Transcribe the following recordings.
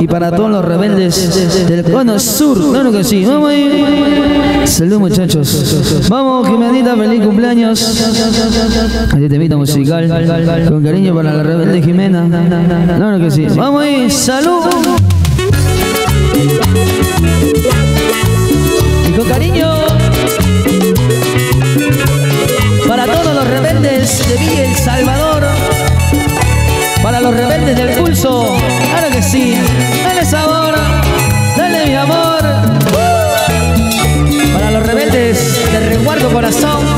y para todos los rebeldes del cono sur. Claro que sí. Vamos ahí. Salud muchachos. Vamos, Jimenita, feliz cumpleaños. Este temita musical. Con cariño para la rebelde Jimena. Claro que sí. Vamos ahí. Salud. Y con cariño. Para todos los rebeldes de Villa El Salvador. Para los rebeldes del pulso. Claro que sí. Dale sabor. Dale mi amor. Para los rebeldes de resguardo corazón.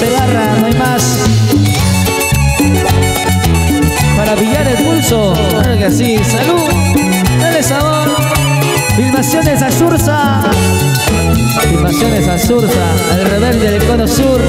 Familia Segarra, no hay más para pillar el pulso. Claro que sí, salud, dale sabor. Filmaciones Azurza. Filmaciones Azurza, el rebelde del cono sur.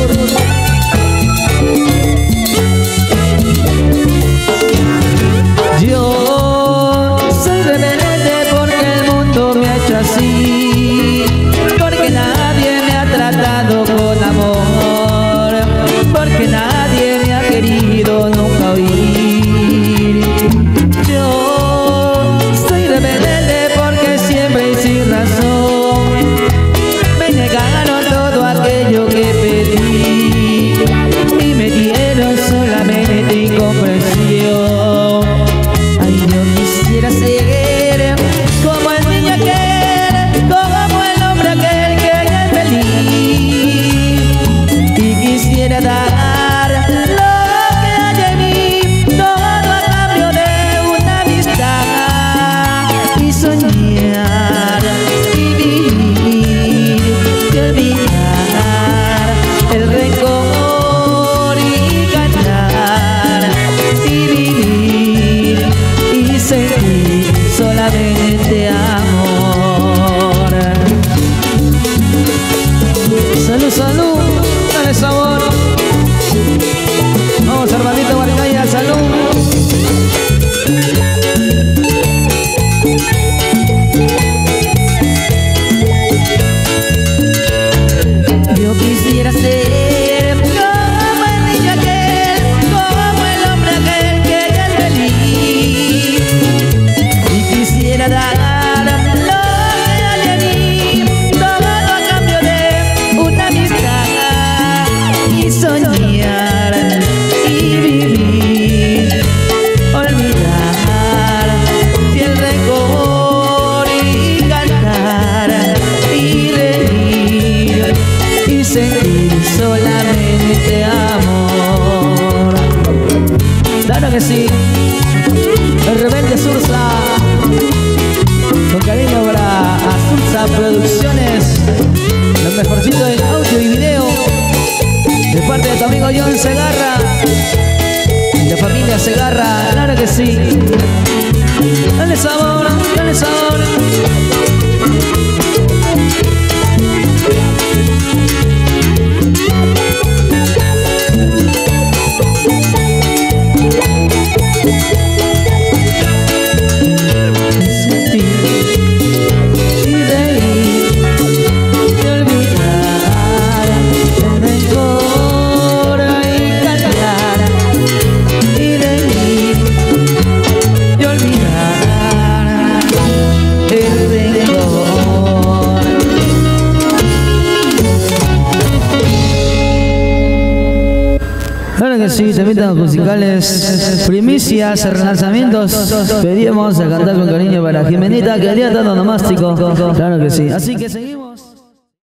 sea Sí, el rebelde Sursa, con cariño para Sursa Producciones, lo mejorcito del audio y video, de parte de tu amigo John Segarra, de familia Segarra, claro que sí. Dale sabor, dale sabor. Que sí, temitas musicales, primicias, relanzamientos. Pedimos a cantar con cariño para Jimenita, que haría tanto nomástico. Claro que sí. Así que seguimos.